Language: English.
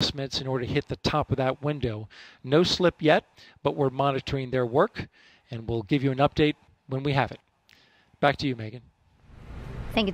adjustments in order to hit the top of that window. No slip yet, but we're monitoring their work and we'll give you an update when we have it. Back to you, Megan. Thank you,